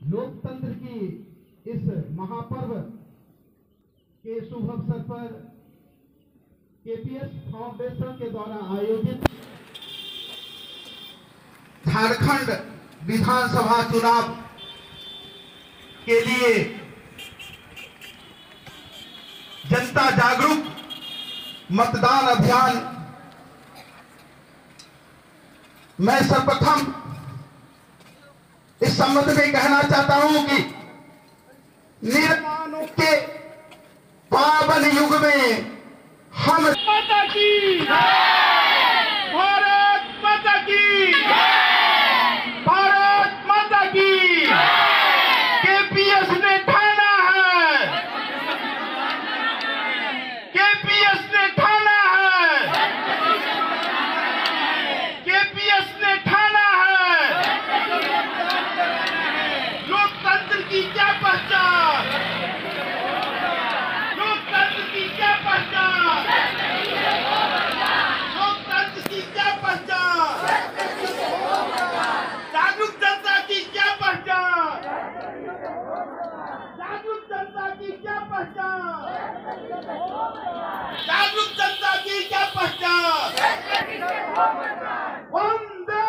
लोकतंत्र की इस महापर्व के शुभ अवसर पर केपीएस फाउंडेशन के द्वारा आयोजित झारखंड विधानसभा चुनाव के लिए जनता जागरूक मतदान अभियान। मैं सर्वप्रथम संबंध में कहना चाहता हूँ कि निर्माणों के पावन युग में हम माता की भारत माता की भारत माता की केपीएस ने ठाना है केपीएस ने ठाना है केपीएस ने ठाना है लोकतंत्र की क्या पहचान? लोकतंत्र की क्या पहचान? लोकतंत्र की क्या पहचान? जागरूक जनता की क्या पहचान? जागरूक जनता की क्या पहचान? जागरूक जनता की क्या पहचान? वंदे